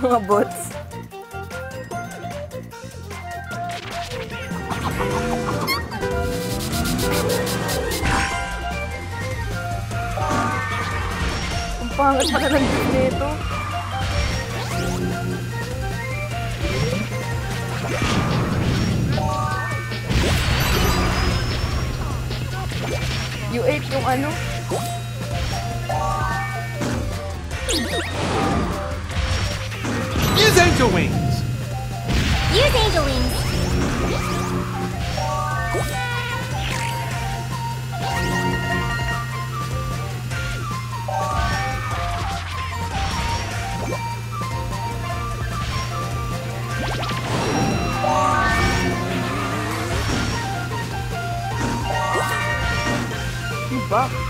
Mga bots. Ang pangit pala ng build nito. U8 yung ano? Use angel wings. Use angel wings. Diba? Kulit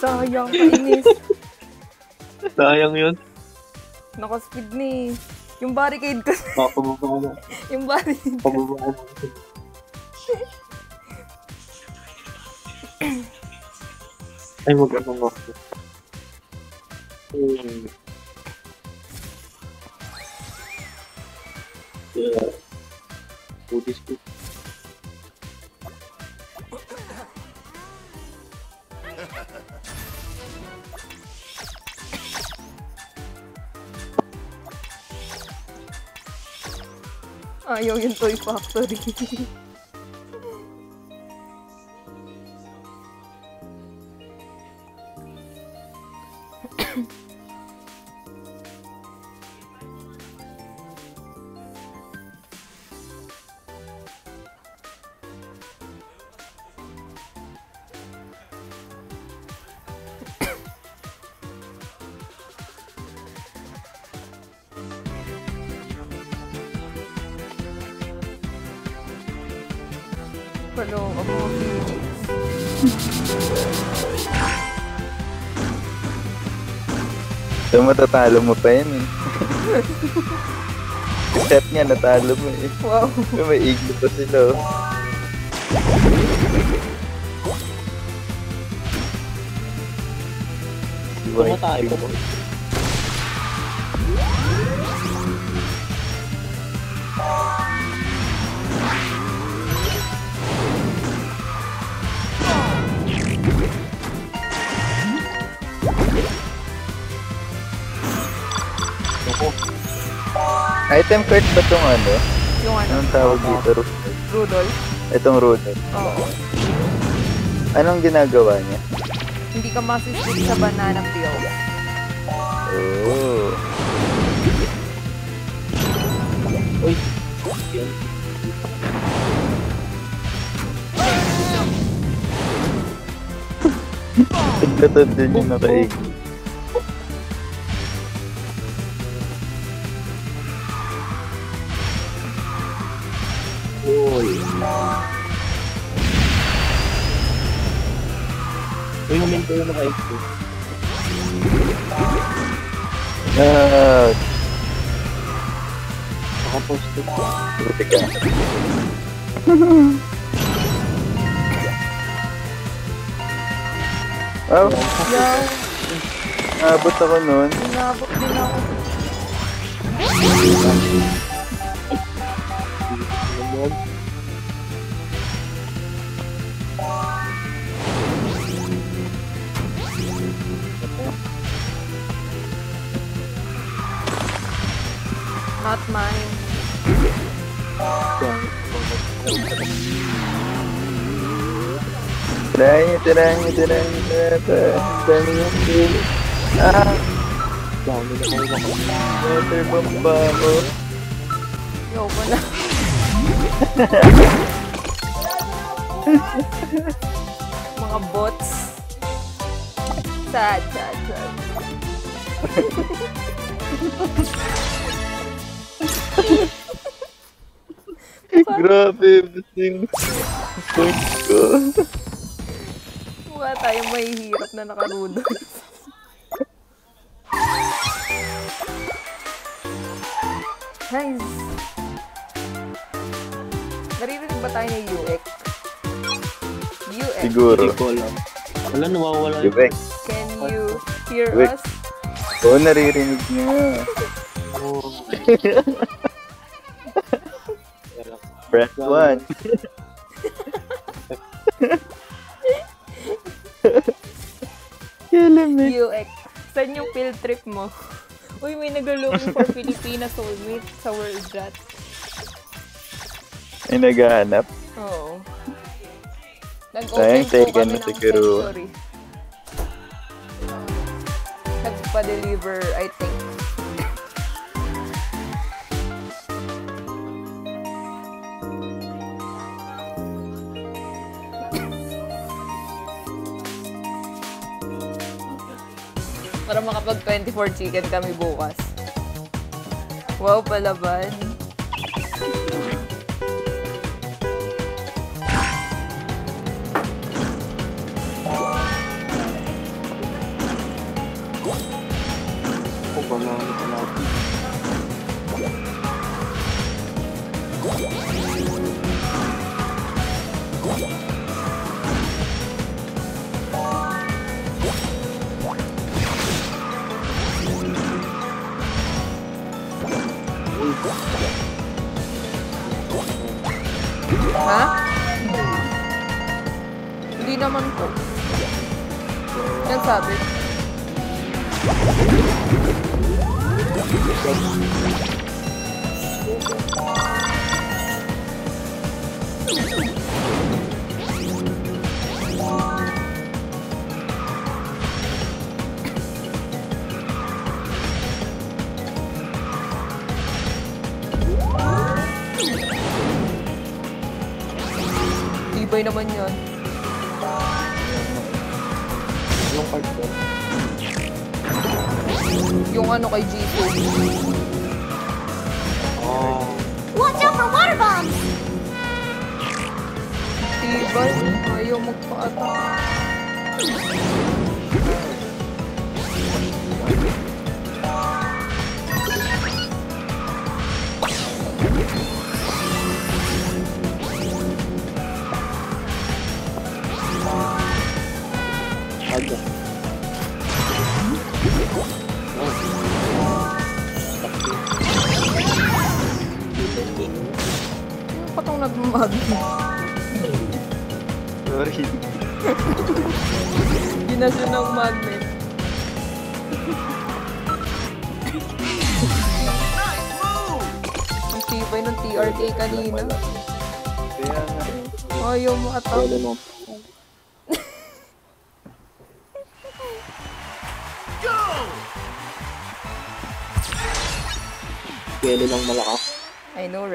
Sayang, kainis. Sayang yun. Naka-speed ni. Yung barricade kasi. Papababa na. Yung barricade. Pababa na. Ay, mag-ano mo. Hmm. Yeah. Buddhist ko. Ayaw yung Toy Factory. Kaloka So, matatalo mo pa yan eh. Set niya, natalo mo eh. Wow. May iglo pa sila oh. Tumatay ko. Item card ba tong ano? Yung ano, Anong tawag dito? Ru- Rudolph. Itong ruler. Oo. Anong ginagawa niya? Hindi ka masistik sa banana peel. Oh. Uy. Yan. Paglatod din yung naka-iglo. Huminto yung naka-XP. Ah, Naka-post it. buti ka. Oh, Yaw, nabot ako nun. inabot din ako. Not mine. Tirahin, tirahin, tirahin. Dami yung kill. Ah, Dami na kayo ako. water bomb ba ako? Yaw ko na. Mga bots. Sad, sad, sad. Grabe, basta yung point ko. Mukha tayong mahihirap na nakarudo. nice. Naririnig ba tayo ng UX? UX, Siguro. Hindi ko alam. Wala, nawawala Beck. can you hear UX. us? Oo, naririnig niya. Oh. Press 1. Kilimik. UX. Saan yung field trip mo? Uy, may nag-looking for Filipina soulmate sa World Rat. Ay, naghahanap. Oo. Nag-open Sayang, po taken kami na ng siguro. century. Nagpa-deliver, I think. Para makapag 24 chicken kami bukas. Wow, palaban. Ha? Hindi naman po. Yan sabi. Tibay naman yan. Anong part ko? Yung ano kay Jisoo. Oh. Watch out for water bombs! Tibay. Ayaw magpa-attack.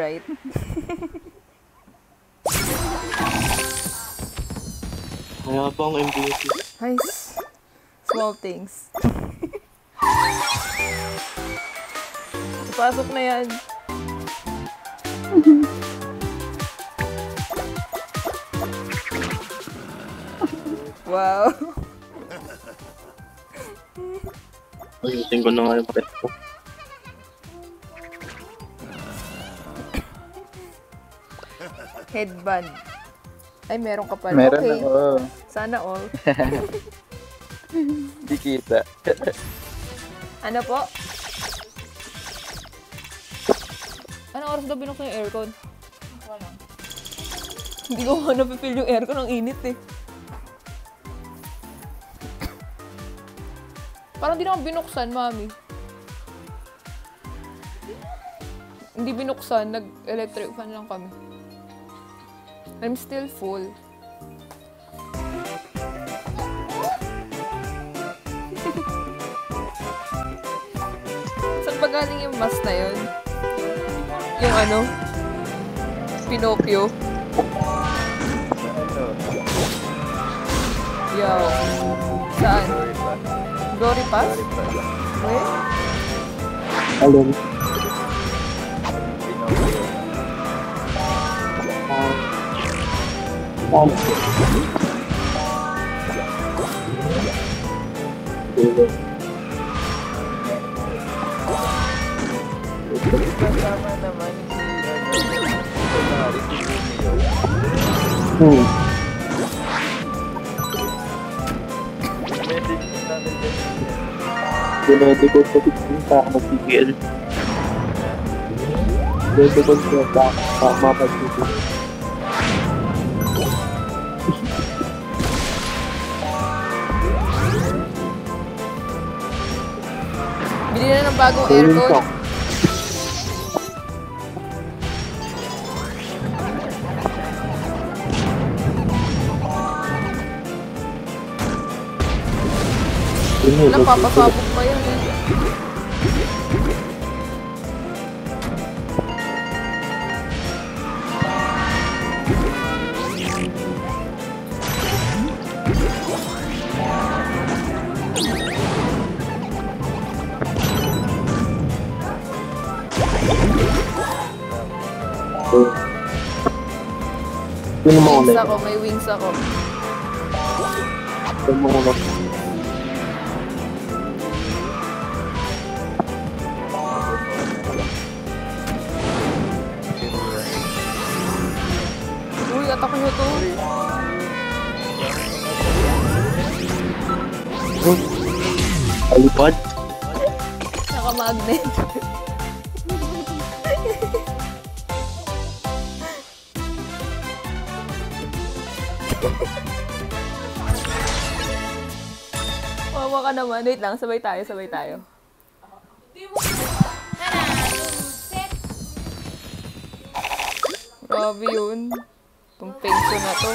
right? Wala pa ang MVP. Nice. Small things. Pasok na yan. wow. Ayusin ko na nga yung pet ko. Headband. Ay, meron ka pala. Meron okay. ako. Sana all. Di kita. Ano po? Anong oras daw binuksan yung aircon? Wala. Hindi ko nga napipil yung aircon. Ang init eh. Parang di naman binuksan, mami. Hindi binuksan. Nag-electric fan lang kami. I'm still full. Saan ba galing yung mask na yun? Yung ano? Pinocchio. Yo. Saan? Glory Pass? Where? Alin? Um, Kasama naman si ano, kunwari si Romeo. hmm. Message mo namin din. Pinwede ko sa sa bagong aircon. Napapasabog Wings ako, may wings ako. Ulit? Uy, atak nyo to. Alipad? Naka-magnet. Naman. Wait lang, sabay tayo, sabay tayo. Grabe yun. Itong penso na to.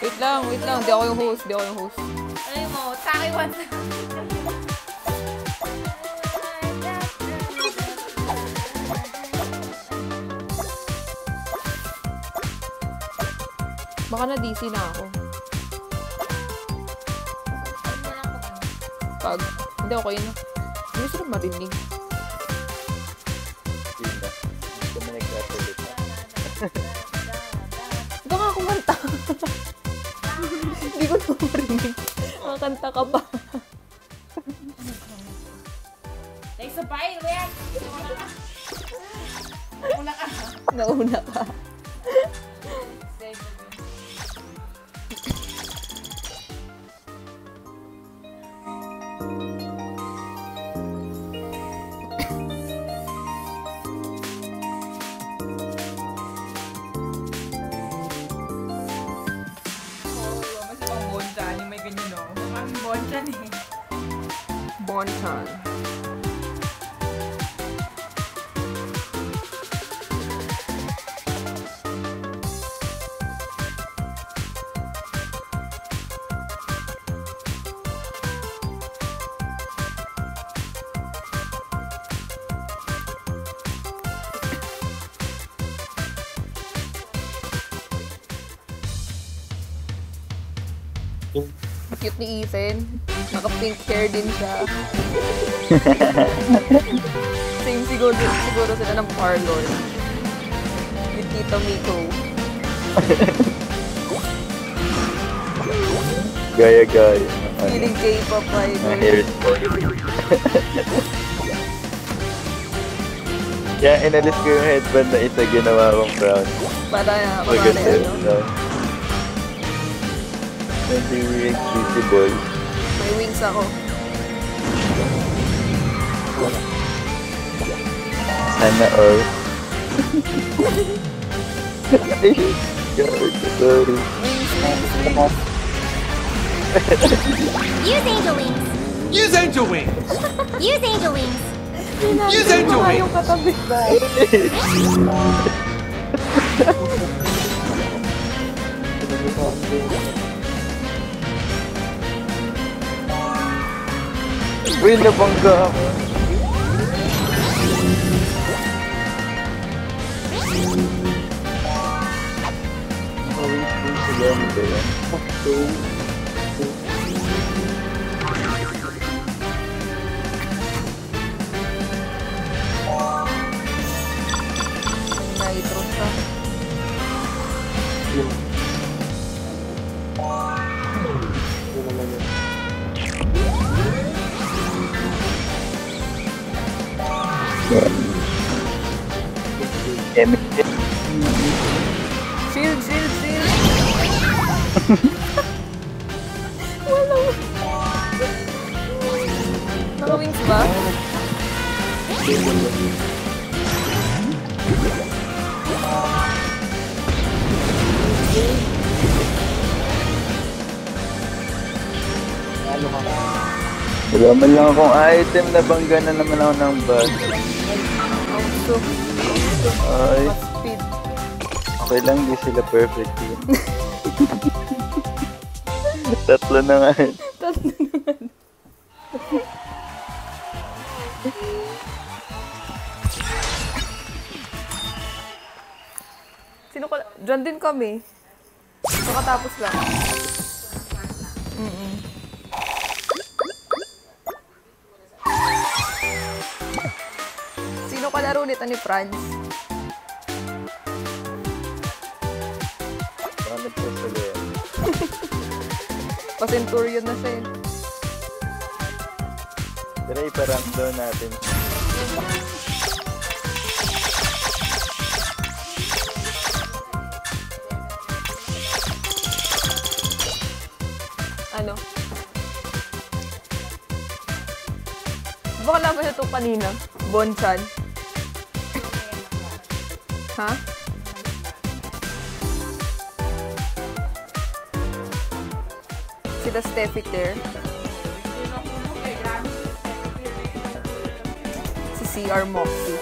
Wait lang, wait lang. Di ako yung host, di ako yung host. Ano mo, taki once. Baka na DC na ako. Pag, hindi okay na. Hindi sila marinig. Hindi na. Hindi ko na nagsasalita. Ito nga kumanta. Hindi ko na marinig. Nakakanta ka pa. Nagsabay, Rian. Una ka. Nauna ka. Mas ni Ethan. Naka-pink hair din siya. Same siguro, siguro sila ng parlor. With Tito Miko. Gaya-gaya. ng Feeling K-pop Mga idol. hairstyle. Kaya inalis ko yung headband na isa ginawa kong brown. Para, para ano. Yun. no? Hindi ring visible. May wings ako. Sana all. Ay, God, sorry. Wings, wings, wings. Use angel wings. Use angel wings! Use angel wings. Use angel Mga wings! yung katabi. Uy, nabangga ako. Oh, wait, wait, sila ano ba yan? Wala. Naka-wings ba? Wala man lang akong item na bangga na naman ako ng bag. Ay, okay lang, di sila perfect. Tatlo na nga. Tatlo naman. Sino ka? Diyan din kami. Nakatapos lang. Mm-mm. Sino kalaro nito ni Franz? Pa-centurion na siya eh. Tara, iparank daw natin. Ano? Baka laban na ito kanina. Bonchan. ha? Sila Steffi Claire. Si CR Moxie.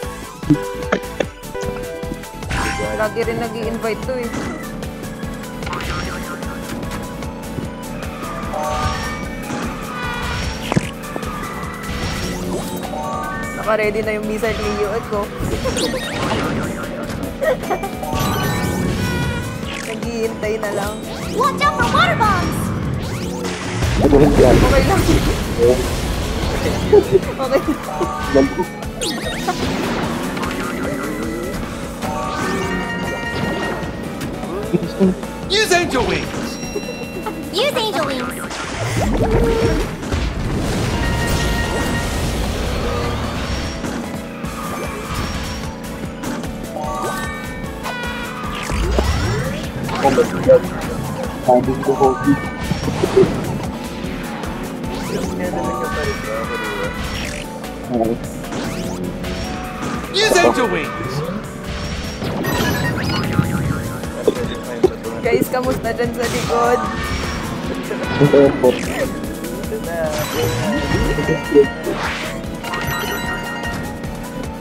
Lagi rin nag invite to eh. Naka-ready na yung missile ni Yuet ko. Naghihintay na lang. Watch out for water bombs. Okay lang. okay. Use angel wings! Use angel wings. Sabi ko, Kobe. Tinanong Use angel wings! Pero pwede mo yung patungan. Guys, kamusta dyan sa likod? Ito po. Ito na, ito na.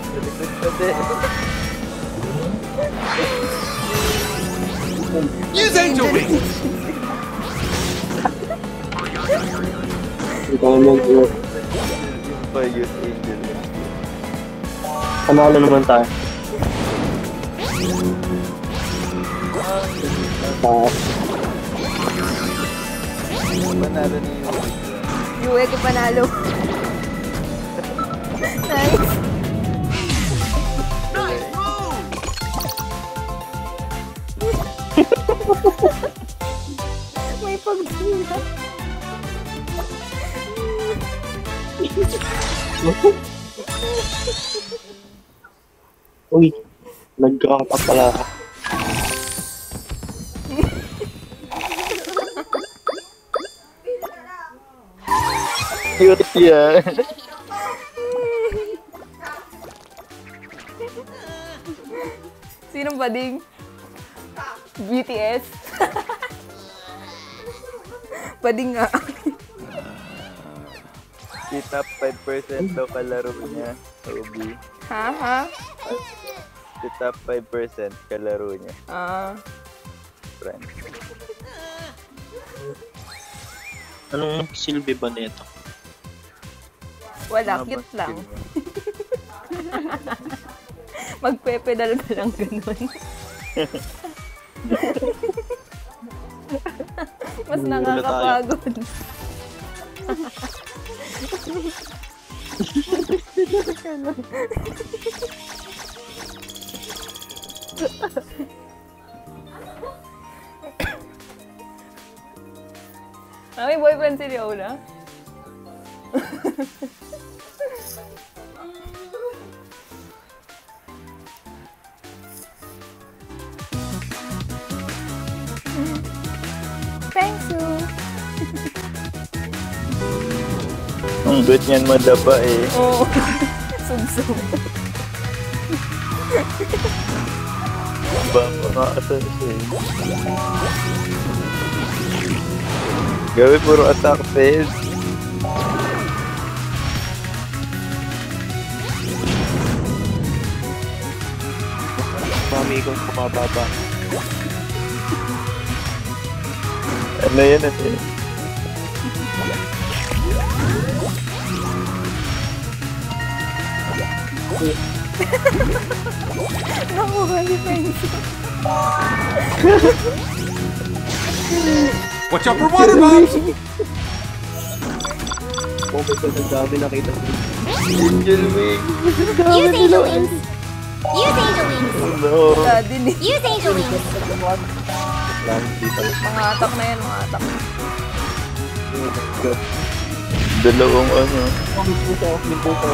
Sa likod pa din. Use angel wings! Ito naman po. Yung pa, youth ano naman tayo? Taas. Panalo na Yue panalo. nice. Nice move! May pagdina. Hehehehe Uy, nag-rank up pala ako. Cute yan. Sinong bading? BTS? bading nga. Top 5% daw kalaro niya. Obi. Ha, ha? Si top 5% kalaro niya. Ah, Friend. Anong silbi ba nito? wala, Mga cute lang. Magpepedal ka lang ganun. Mas nakakapagod. Ah, may boyfriend si Leona? Thanks, you. Ang good niyan madaba eh. Oo. Sub-sub. Ba, makakasan siya eh. Gawin puro attack fails. Mami kong kumababa. Ano yan ano yun? Nakuha ni Pensi. Watch out for water bombs! Oh my god, ang dami nakita ko. Angel Wing. Use angel wings. Use angel wings. No. Din eh. Use angel wings. Mga atak na yan, mga atak. Oh. Dalawang ano. Oh, may puto. May puto.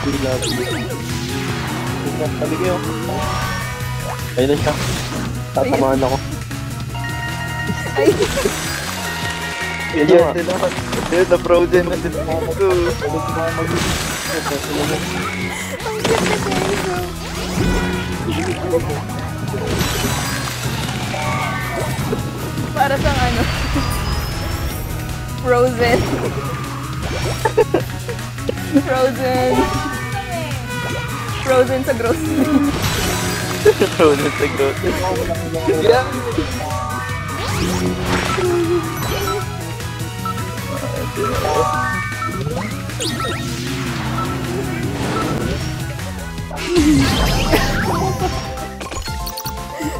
Tingnan, Tabi kayo. Ayun na siya. Tatamaan ako. Ay, Yan sila. Yan, na-frozen na sila. Ano ba mag- ang. Para sa ano? Frozen. Frozen. Frozen sa grocery. Frozen sa goat. Yeah.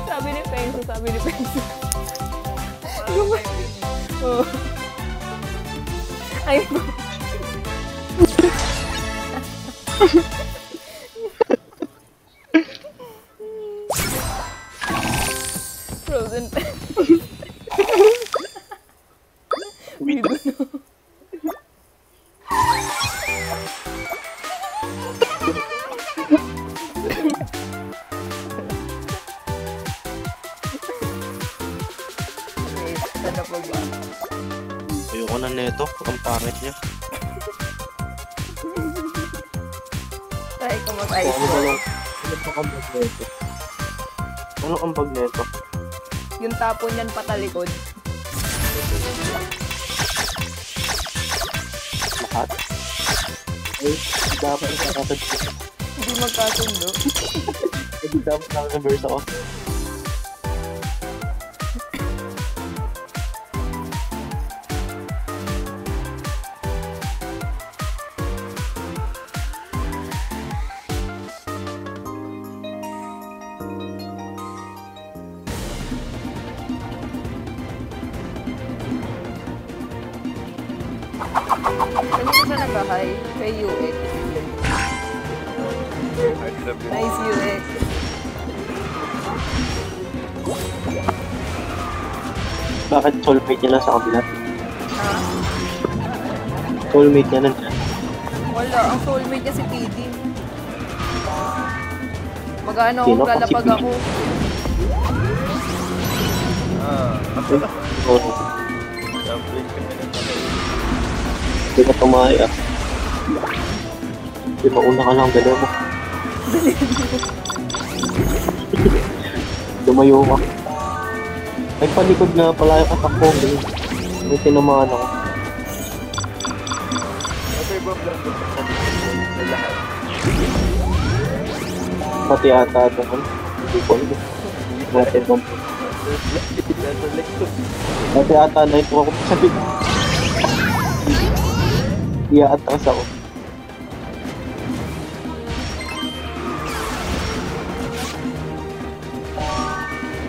Sabi ni Pensi, sabi ni. Oh. Ay, Frozen. Ba ang bag neto? Ano ang bag neto? Yung tapon yan patalikod. Lahat? Ay, dapat nakakatad ko. Hindi magkasundo. Hindi dapat naka-reverse ako. Bakit soulmate niya lang sa kabila? Ha? Soulmate niya nandiyan. Wala, ang soulmate niya si PD. Mag-ano ako, lalapag Si ako. Ah, Oo. dumpling kami ng patay. Hindi ka tumaya. Di ba una ka lang, dalawa mo. Lumayo ka. Palikod na pala yung atak ko. May tinamaan ako. Pati ata ito. Ano? Hindi ko alam. Nasa likod. Pati ata na ito ako sa big. Ia-atras ako.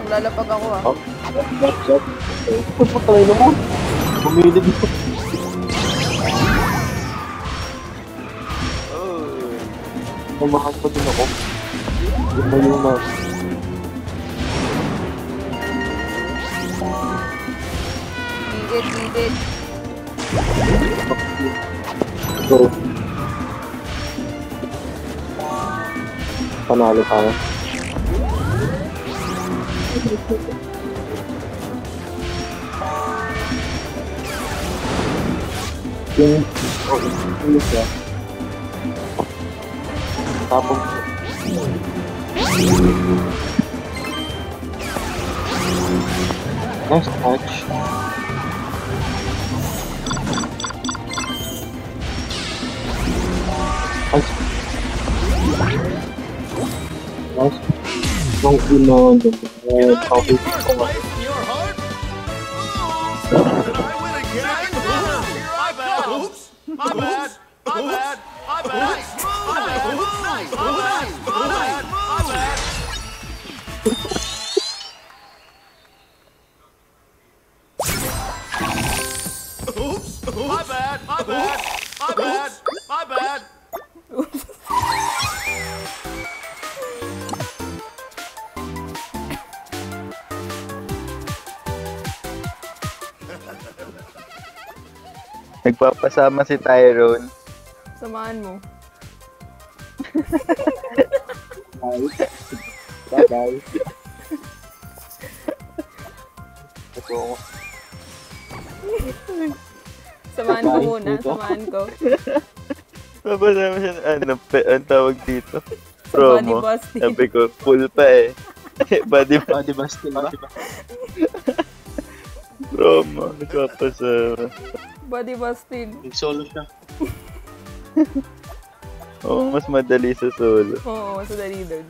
Maglalapag ako ah. Oh, shot, shot. Put mo tayo na mo. Bumilid mo. Oh. Tumakas pa din ako. Lumayo na. Gigit, gigit. So, panalo tayo. Yung, oh, yung siya. Tapos, nice catch. Nice. Nice. Nung ina, eh, coffee ko nga. Nagpapasama si Tyrone. Samahan mo. Bye bye. Ito ako. Samahan ko muna, samahan ko. Papasama siya ano, pe, ang tawag dito. Body Promo. busting. Sabi ko, full pa eh. Body Ah, di ba ba? promo. Nagpapasama. Body busting. Nag-solo siya. Oo, mas madali sa solo. Oo, sa dali doon.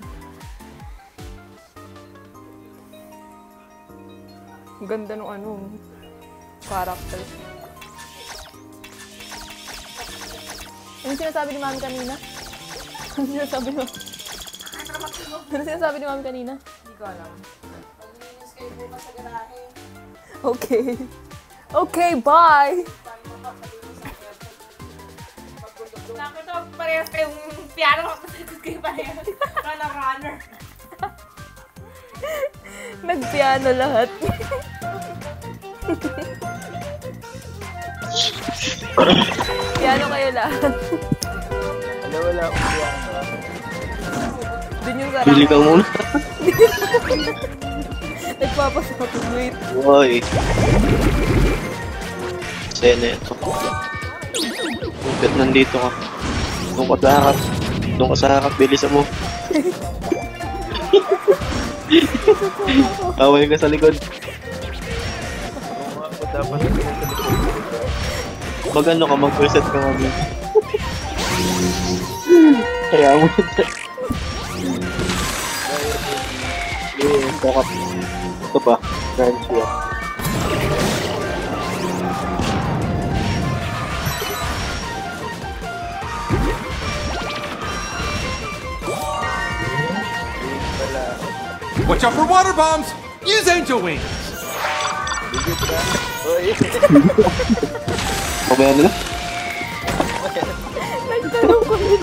Ang ganda nung ano, character. Ano sinasabi ni Mami kanina? Ano sinasabi ni Mami? Ano sinasabi ni Mami kanina? Hindi ko alam. Okay. Okay, bye! Nakita ko parehas kayong piano. Tapos kayo parehas. Runner, runner. Nagpiano lahat. Piano kayo lahat. Wala, wala akong piano. Dun yung sarap. Pili ka muna. Nagpapasok. Wait. Uy. Sene ito. Bakit nandito ka? Doon ka sa harap. Doon ka sa harap. Bilisan mo. Away ka sa likod. Dapat sa likod. Mag ano ka, mag-reset ka mamaya. Kaya mo ito. Eh, baka. Ito pa. Crunchy ah. Watch out for water bombs. Use angel wings. Uy, Pabayaan nila. Nagtanong ko yun.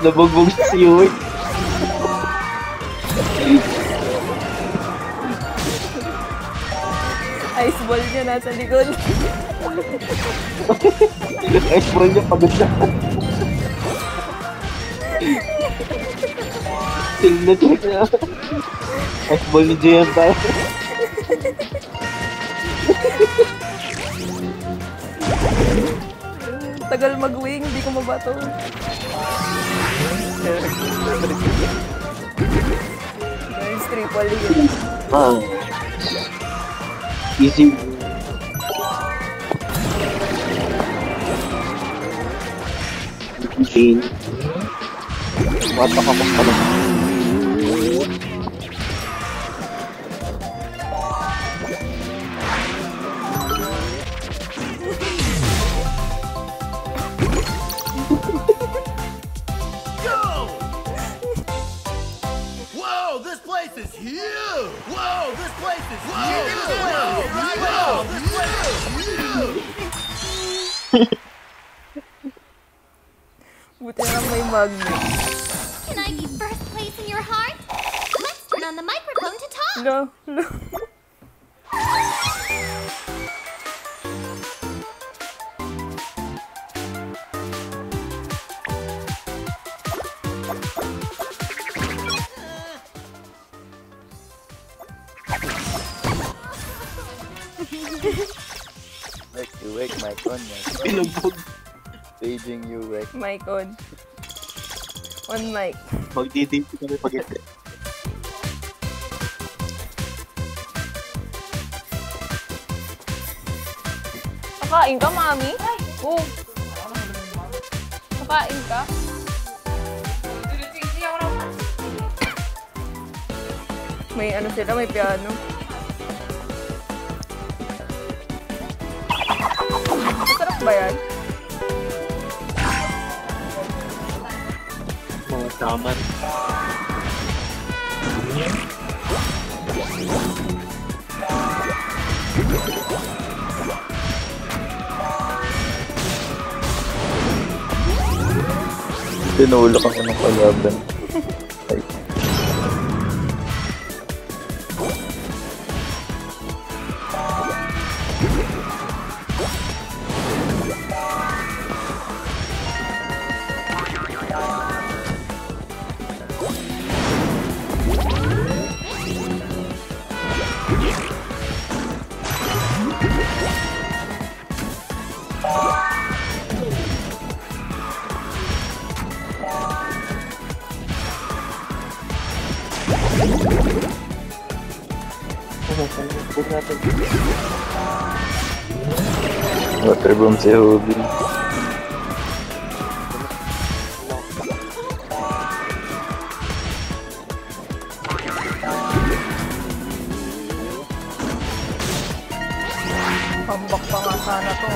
Nabugbog na si Yui. Ice ball niya nasa likod. Ice ball niya pagod na. Signature niya. Ice ball ni JM tayo. Tagal mag-wing, hindi ko mabato. Guys, triple yun. Ah. Easy. Easy. Matakapos ka na. Buti lang may magnet. Can I be first place in your heart? Let's turn on the microphone to talk. No, no. Wake, you wake, mic on, mic on. Paging you wake. Mic on. On mic. Magdidate kami pag ito. Kakain ka, mami? Oo. Kakain ka? Diretsi ako lang. May ano sila, may piano. Ba yan? Mga saman. Tinulok ako ng kalaban. Sana to.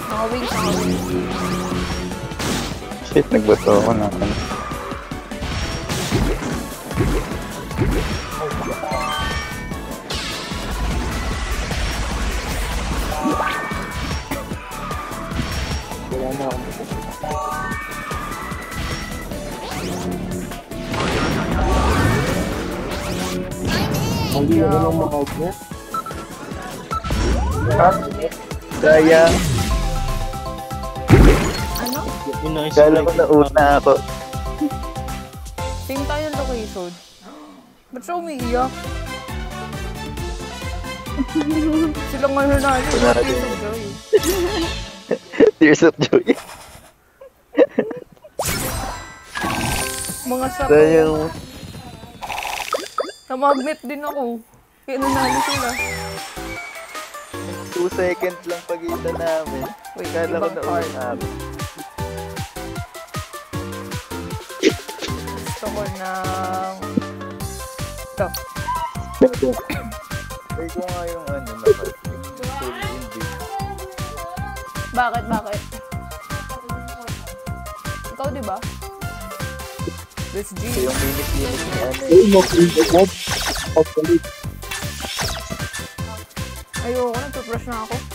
Nakawing, nakawing. Shit, nagbato ako na. Makagnet. Kaya, Ano? Kala ko na una ako. Same tayo location. Ba't siya umiiyak? Sila nga nanalo. Tears of joy. Tears of joy. Mga sarap. Sayang. Sa magnet din ako. Kaya nanalo sila. 2 seconds lang pagitan namin. Wait, Kala ko na una ako. Gusto ko ng... Ito. Ay ko nga yung ano naman. Bakit, bakit? Ikaw, di ba? This G. Ito yung minute-minute ni ano. Ay, mag-internet. Actually, Ayoko, nagpa-brush na ako.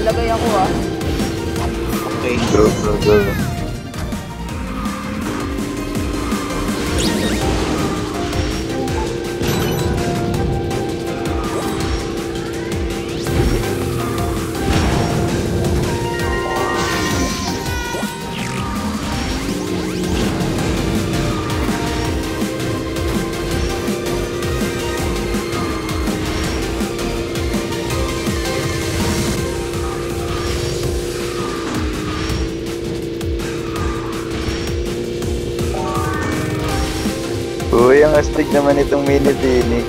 Tagay ako ah. Okay. Go, go, go. Naman itong mini Phoenix.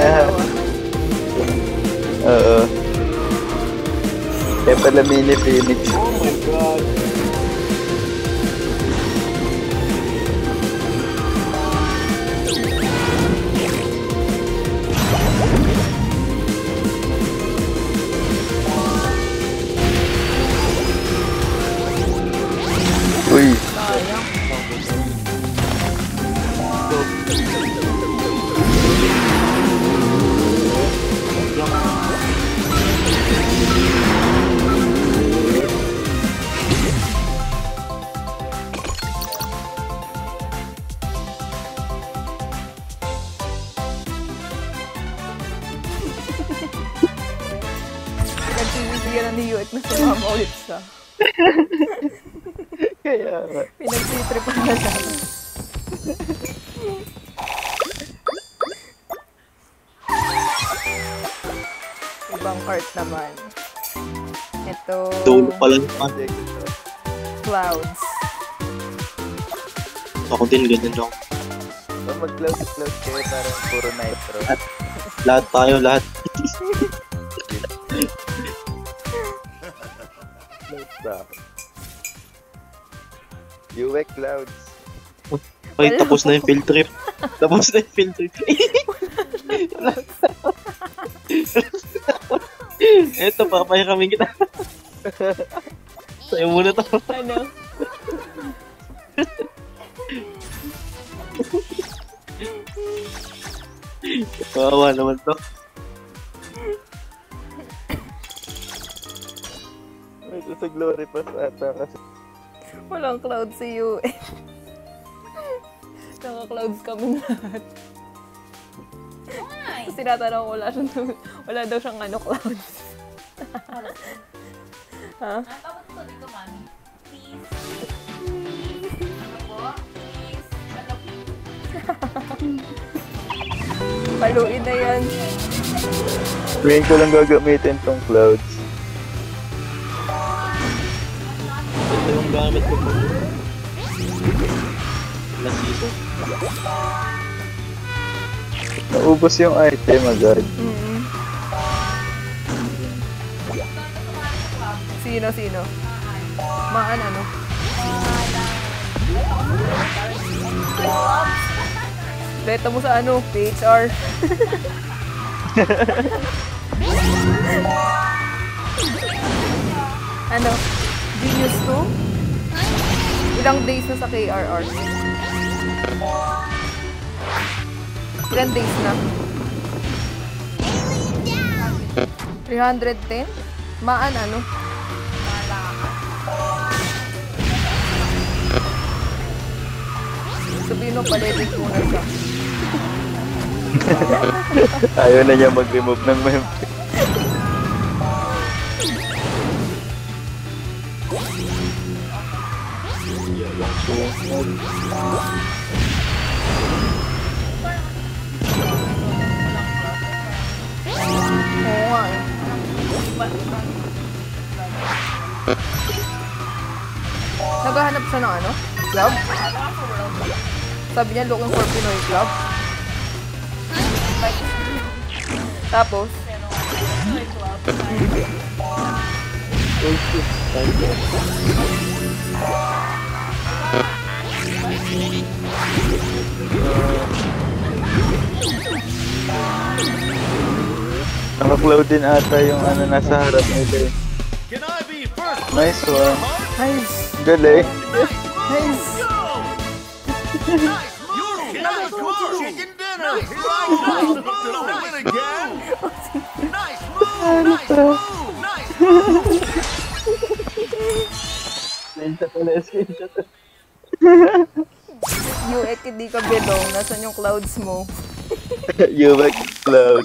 Ah, Oo. Kaya pala mini Phoenix. Oh pala naman. clouds. Ako din, ganun lang. Oh, mag-cloud-cloud kayo parang puro nitro. Lahat tayo, lahat. UX clouds. Ay, tapos na yung field trip. tapos na yung field trip. Eto, papahiramin kita. Sa'yo muna to. Ano? Kawawa naman to. May sa glory pass ata kasi. Walang clouds si Yuet. Naka-clouds kami lahat. Why? Tapos tinatanong ko, wala, siyang, wala daw siyang ano, clouds. ha? Paluin na yan. Ngayon ko lang gagamitin tong clouds. Ito yung gamit ko. Season. Naubos yung item agad. Mm Sino, sino? Maan ano? Beta mo sa ano? PHR. ano? Genius 2? Ilang days na sa KRR? Ilang days na? 310? Maan ano? Sabihin mo, palibig muna siya. Ayaw na niya mag-remove ng mem. Oo nga. Naghahanap siya ng ano? Club? Sabi niya, looking for Pinoy club. Tapos, Naka-cloud din ata yung ano nasa harap nila eh. Nice one. nice! Galing. Nice! Nice! I go! Did I win again? Nice move! Nice move! Nice Screenshot pala, screenshot. Yuek, hindi ka belong. Nasaan yung clouds mo? You back cloud.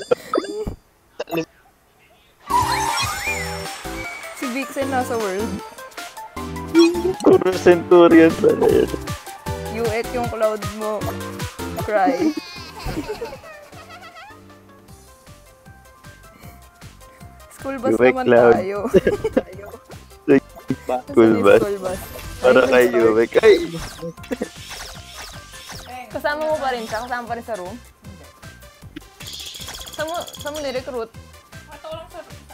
Si Vixen nasa world. Puro Centurion pala yun. Yuek yung cloud mo. Cry. School bus naman cloud. tayo. School bus. Para Ay, kay nag-start. Yumek. Ay! Kasama mo pa rin siya? Kasama pa rin sa room? Saan mo, saan mo ni-recruit? Matulong sa, sa ano.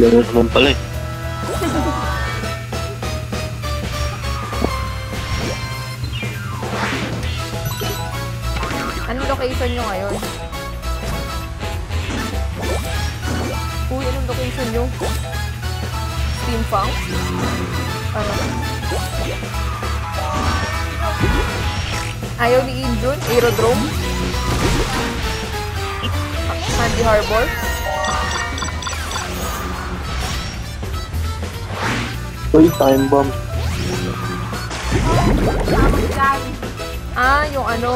Sila naman pala eh. Anong location nyo ngayon? Uy, anong location nyo? Steam Funk? Ano? Ayaw ni Injun? Aerodrome? Sandy Harbor? Uy, time bomb. Ah, yung ano?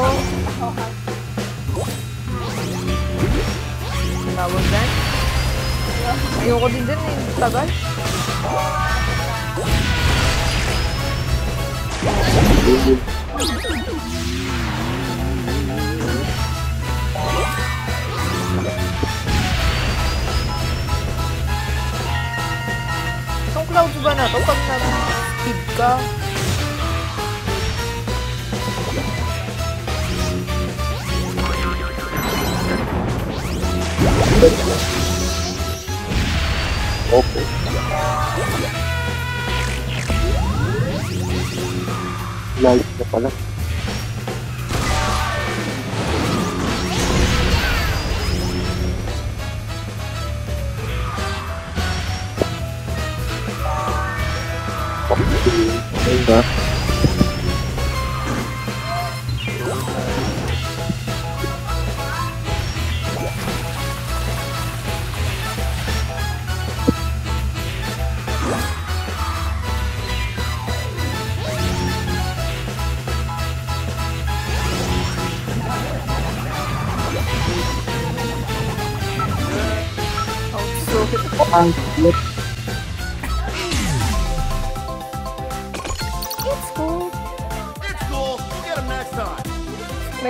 Tawag dyan? Ayoko din dyan eh. Tagal. Itong clouds ba na to? Pag nag-speed ka, Opo. Light na pala.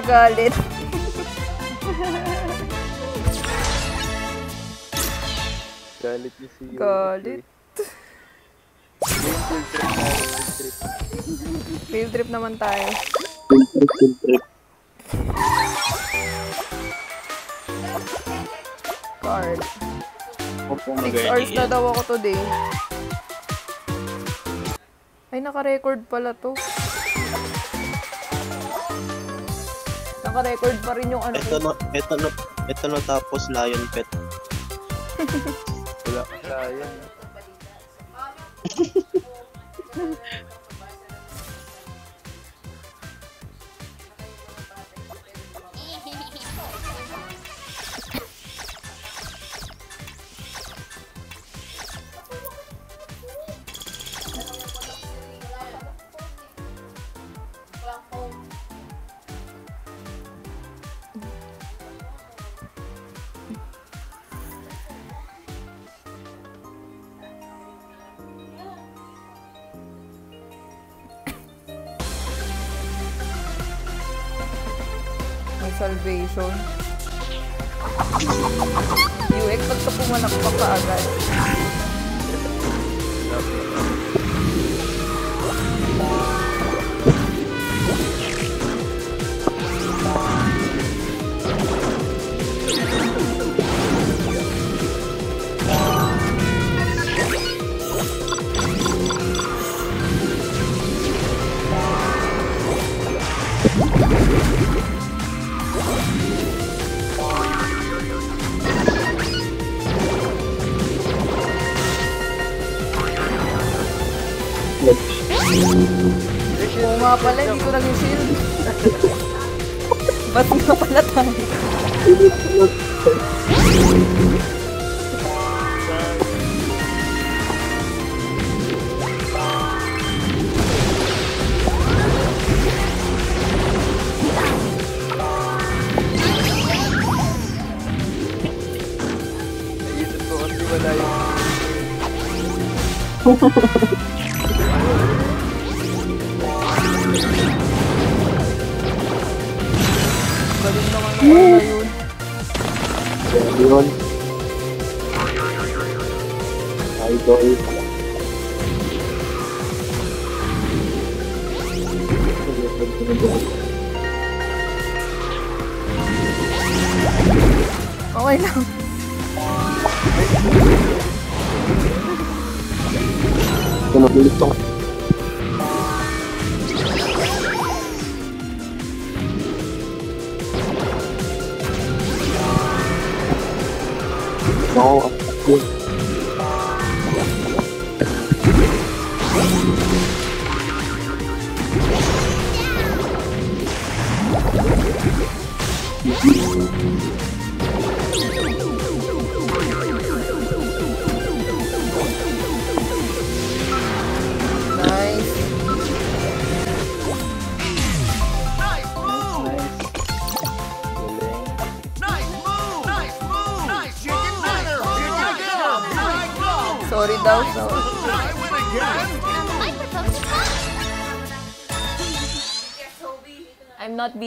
Nagalit. Galit niya si. Galit. Field trip na, field trip. Field trip naman tayo. Field trip, field trip. Card. Opo, 6 hours na daw ako today. Ay, naka-record pala to. Naka-record pa rin yung ano. Ito na, ito na, ito na tapos Lion Pet. Wala ka Idol. Okay lang. Ano, bilis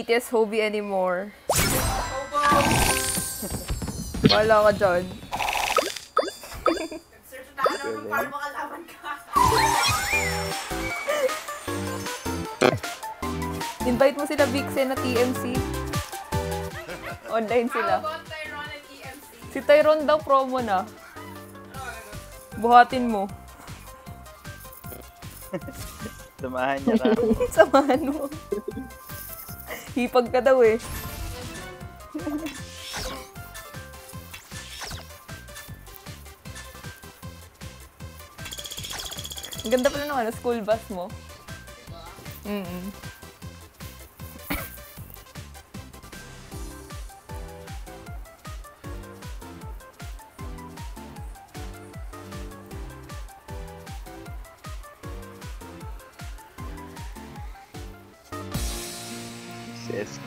BTS Hobie anymore. Wala ka dyan. Search na naman para makalaban ka. Invite mo sila Vixen na TMC. Online sila. and EMC? Si Tyrone daw promo na. Buhatin mo. Samahan niya na. Samahan mo. Hipag ka daw eh. Ang ganda pala ng ano, school bus mo. Mm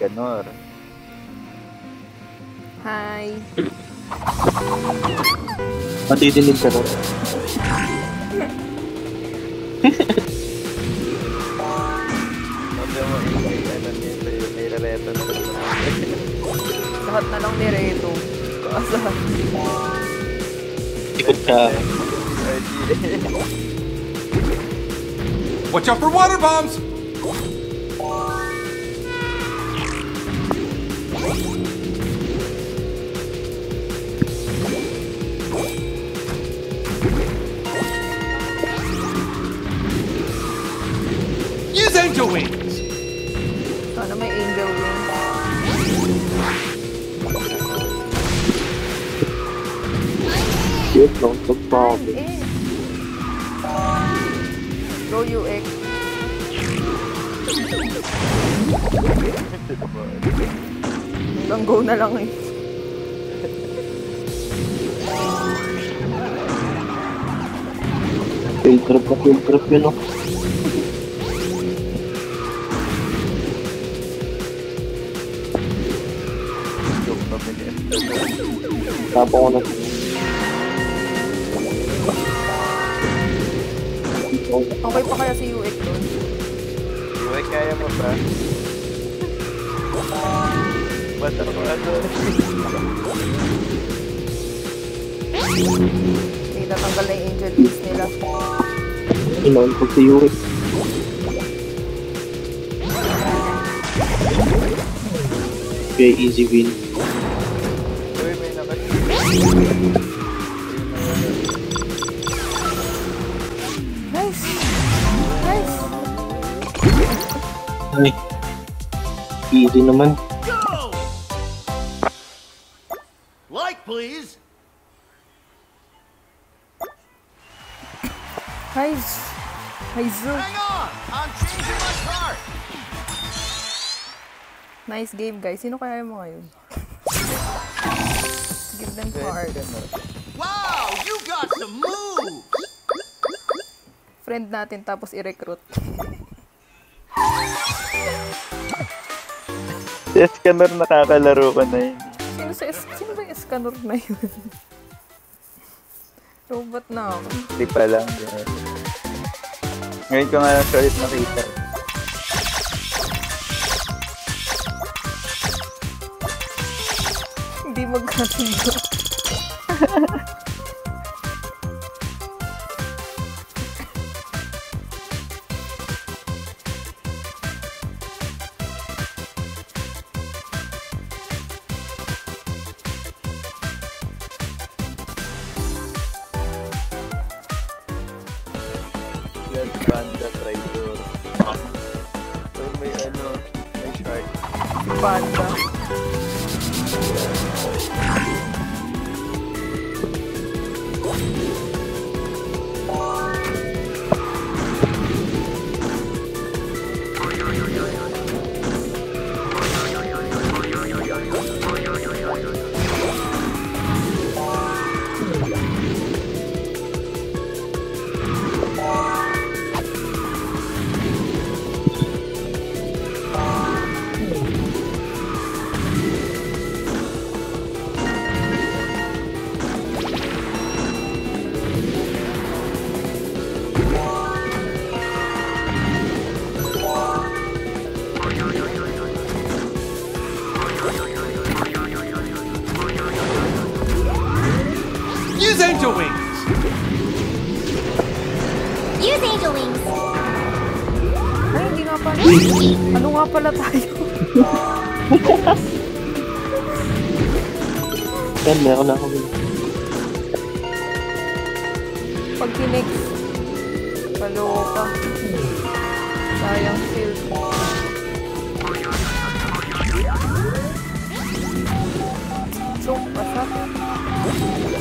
Escanor. Hi. Matidinig ka rin. Sabi mo, may ano niya sa'yo, may rereto na naman. Lahat na lang ni Reto. Kaasa. Ikot ka. Watch out for water bombs! Angel wings! Sana may angel wing. Shit, no, tagpa ako. Eh. Go UX. Hanggang go na lang eh. Field trip na field trip yun, no? Ko na. Okay pa kaya si UX doon? Iway, kaya mo ba? Ba't ako ano? Hindi tatanggal na yung angel wings nila. Inon ko si Yuri. Okay, easy win. Ay. Easy naman. Go! Like, please! Nice! Ay, Zoo. Hang on! I'm changing my cart! Nice game, guys. Sino kaya yung mga yun? Give them cards. Wow, you got some moves! Friend natin, tapos i-recruit. Si Escanor nakakalaro ko na yun. Sino, sa es- sino ba yung Escanor na yun? Robot na ako. Hindi pa lang. Ngayon ko nga lang siya ulit nakita. Hindi magkasundo. nga pala tayo? Yan, meron na ako. Pag kinex, kaloka. Sayang shield. So, basta.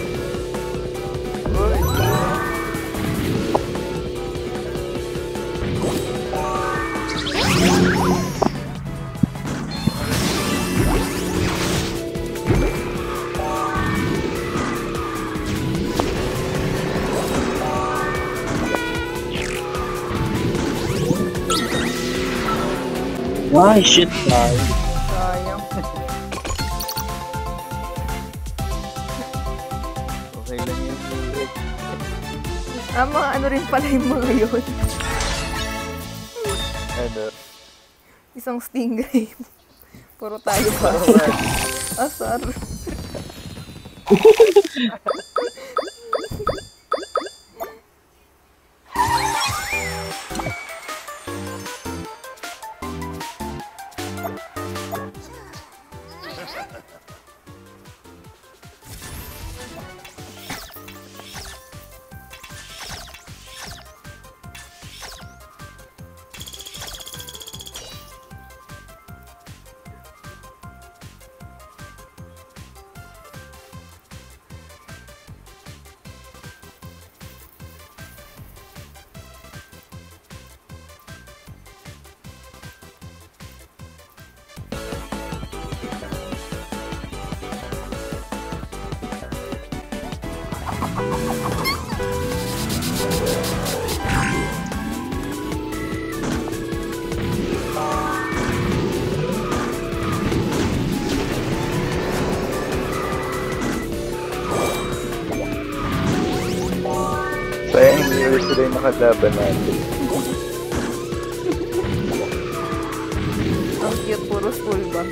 Ay, shit. Ay. Sayang. Okay lang yung music. Ah, mga ano rin pala yung mga yun. Ano? Isang stingray. Puro tayo pa. Asar. yung natin. Ang cute, puro school bus.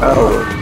Oh.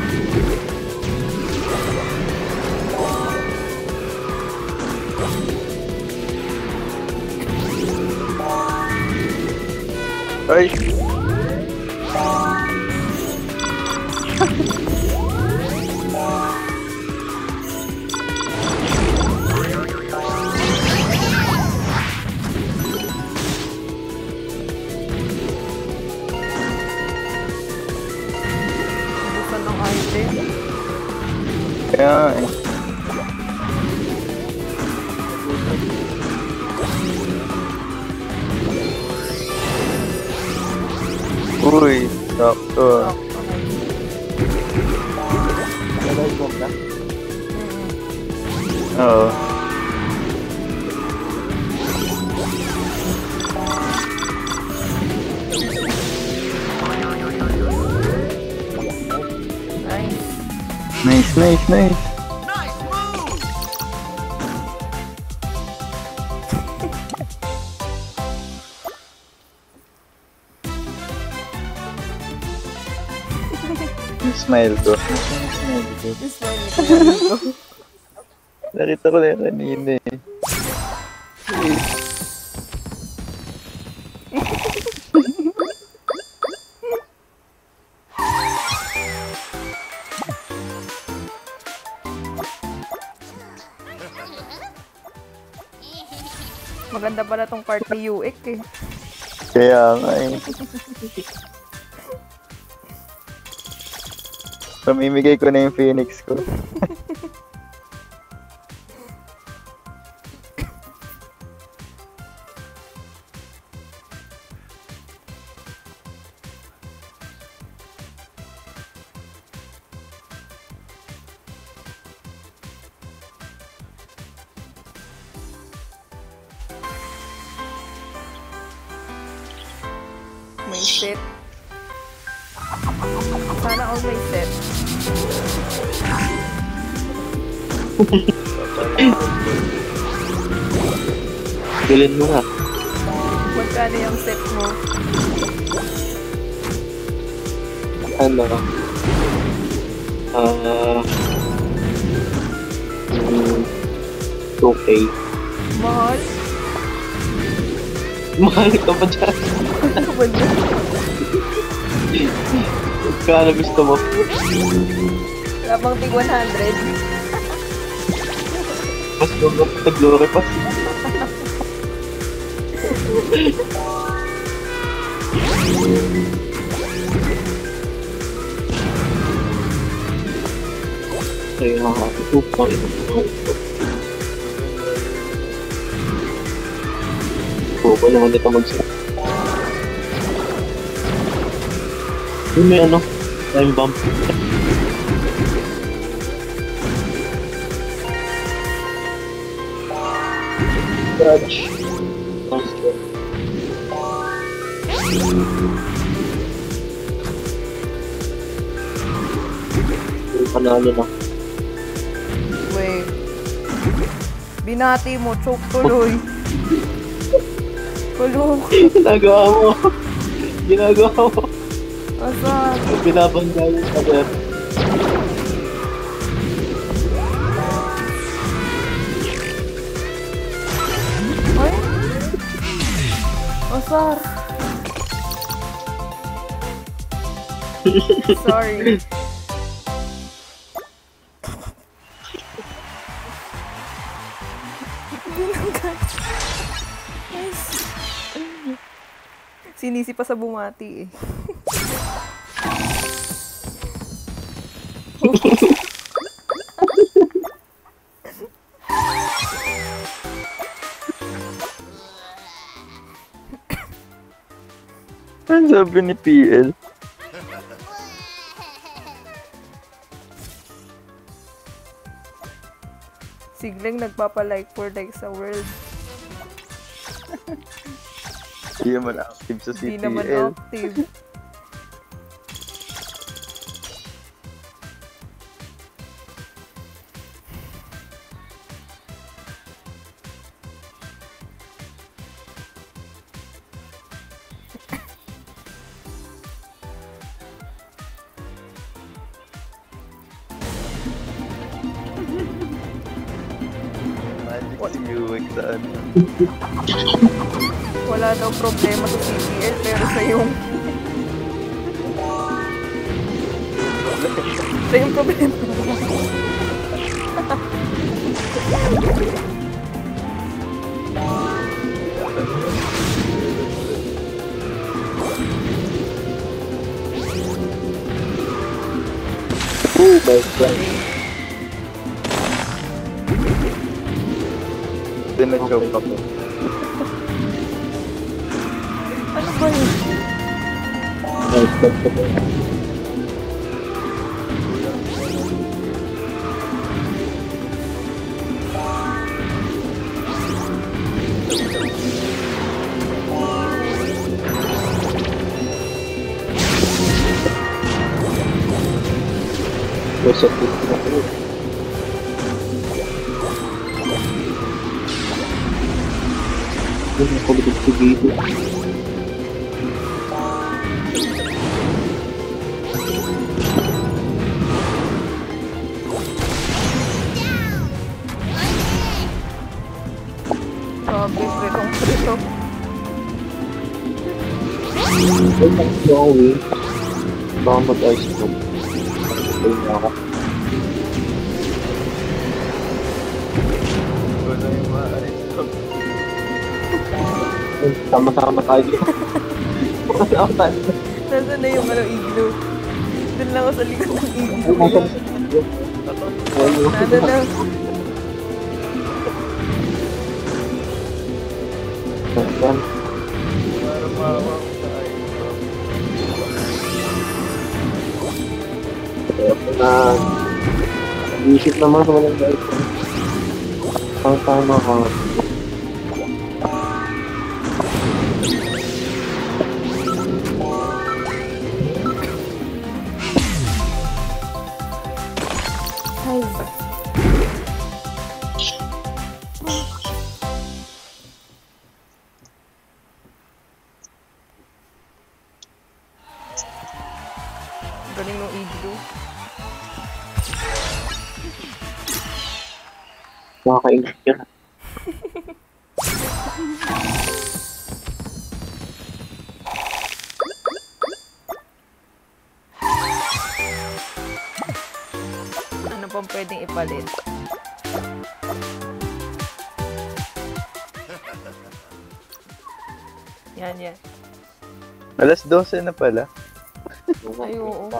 Ko na yan kanina eh. Maganda pala tong part ni UX eh. Kaya nga eh. Pamimigay ko na yung Phoenix ko. May set. Sana all may set. Bilhin mo na. Magkano yung set mo? Ano? Ah... mm, 2K. Mahal? Mahal ka pa dyan. Ano ba na? Kano gusto mo? Labang tig 100. Mas gusto sa glory pass. Kaya nga, upang Oo, naman dito mag-set. Yung may ano, time bomb. Dodge. One. Yung panalo na. Wait. Binati mo, choke tuloy. Kulok. Ginagawa mo. Ginagawa mo. Asan? Binabangga yung pader. Ay? Asar. Sorry. Sa bumati eh. Ano sabi ni PL? Sigling nagpapalike for like sa world. Hindi naman active sa Di naman CTL. active. Magic si UX sa ano. Wala daw problema sa CPL pero sa yung sa yung problema. Oh my God. Hindi nag-choke すごいな。Joey. Baka mag-ice cream. Ay, na ako. Wala yung maaari sa Ay, Sama-sama tayo. Sama tayo. Nasaan na yung ano, iglo? Doon lang ako sa likod ng iglo. Nada na. Nasaan? Para mawawak na isip naman sa walang guys. Ang tama ka. Alas 12 na pala. Ay, oo.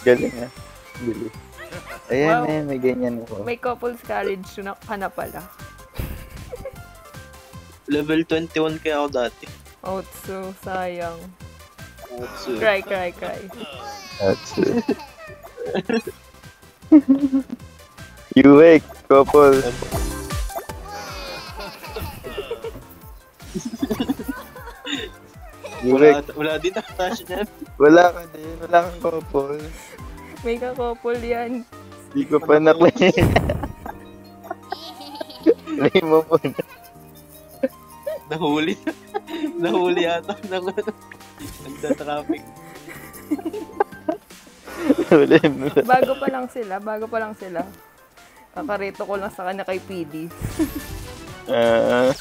Galing ah. Bilis. Ayan Wow. eh, may ganyan ako. May couples carriage na ka na pala. Level 21 kaya ako dati. Oh, so sayang. So, Cry, cry, cry. That's it. you wake, couple. Wala, wala din attach niya. Wala ka din, wala kang couple. May ka-couple yan. Hindi ko pa na-claim. Claim mo muna. Nahuli. Nahuli ata ng nagda-traffic. Bago pa lang sila, bago pa lang sila. Kakarito ko lang sa kanya kay PD. Ah.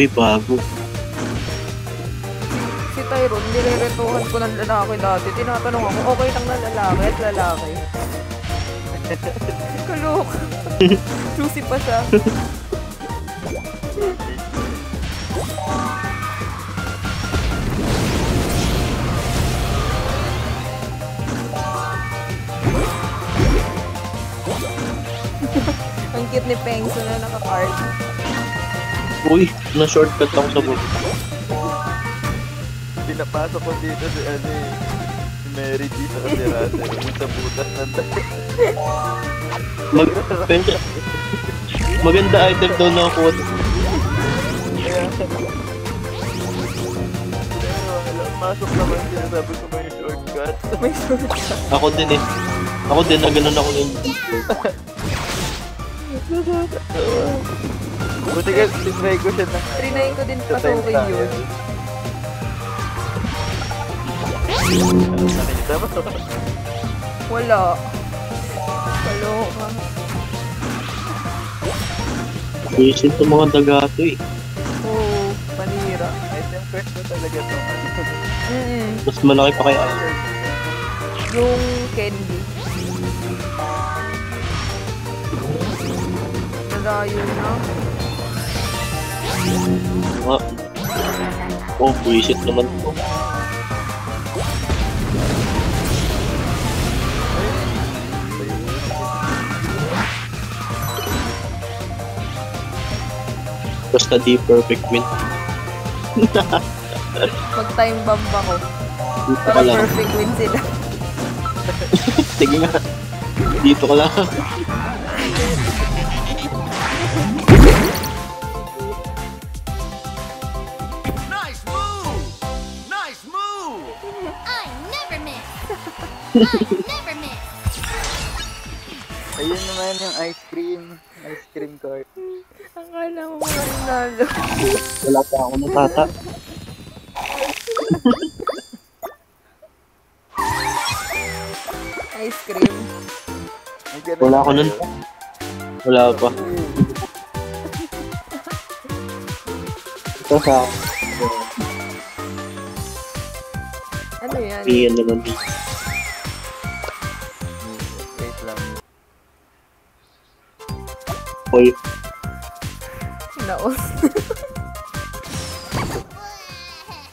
Uy, bago. Si Tyrone, nireretuhan ko ng lalaki dati. Tinatanong ako, okay lang na lalaki at lalaki. Kulok. Juicy pa siya. Ang cute ni Pengso na naka-card. Uy, na-shortcut ako sa book. Pinapasok ko dito si ano eh. Si Mary G sa kasi Russell. Yung sa butas ng Mag pero, maganda item daw na ako. Masok naman sila. Sabi ko may shortcut. May shortcut. Ako din eh. Ako din, na ganun ako yung Buti ka, tinry ko siya ng... Trinay ko din pasukin yun. Wala. Kaloka. Visit ng mga daga to eh. Oo, panira. Item quest na talaga to. Mm Mas malaki pa kaya. Yung candy. Nalayo na. Oh, visit naman to. Basta di perfect win. Pag time bomb ako. Dito ka Para perfect win sila. Sige nga. Dito ka lang. Ayun naman yung ice cream. Ice cream cart. Akala mo mga nalo. Wala pa ako ng tata. Ice cream. Wala ako nun. Wala pa. Ito sa Ano yan? Iyan naman. Wait Hoy, Naos.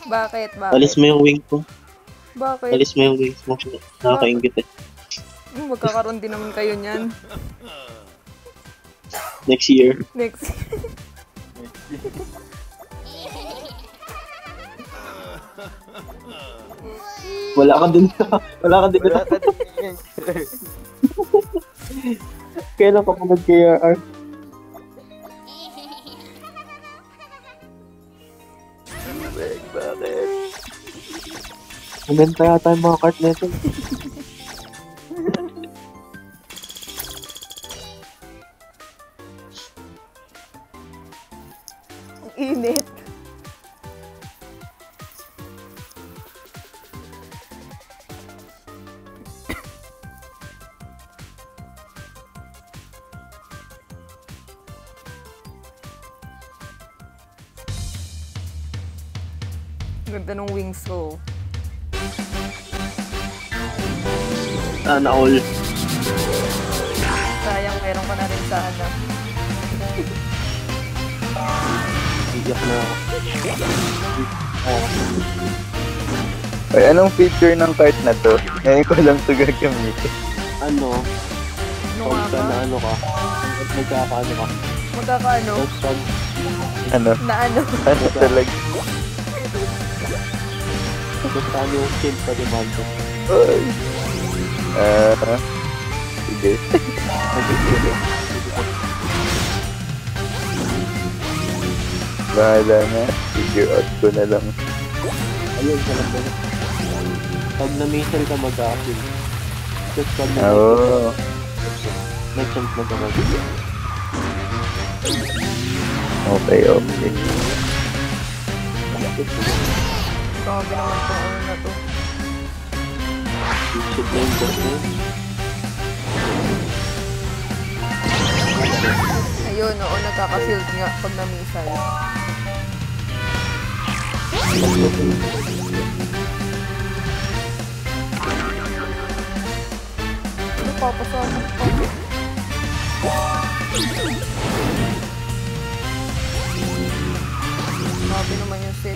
Bakit? Bakit? alis mo yung wings mo. Bakit? Alis mo yung wings mo. Nakakaingit eh. Hmm, Magkakaroon din naman kayo niyan. Next year. Next. Wala ka din. Wala ka din. Wala ka din. Kailan ka pa nag-KRR? Bakit? Maganda yata yung mga cart nito. Ang Init. Ganda ng wings ko. Sana all. Sayang meron ka na rin sana. Iyak na ako. Ay, anong feature ng cart na to? Ngayon ko lang ito gagamitin. Ano? Ano nga na ano ka? Nagkakaano ka? Magkakaano? Ano? Na ano? Ano talaga? Gusto yung shield pa mando. Ay. Ah. sige. Bahala na. Figure out ko na lang. Ayun, sa lang ba? Pag na-missile ka mag-a-kill. Tapos pag na Oo. may chance na ka mag Okay, okay. Grabe naman tong ano na to. Shit na yung boss yun. Ayun, oo, nagkaka-shield nga pag na-missile. Ano papasama pa? Grabe naman yung set.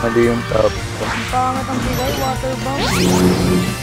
Mali yung top. Ang pangit ang bigay, water bomb.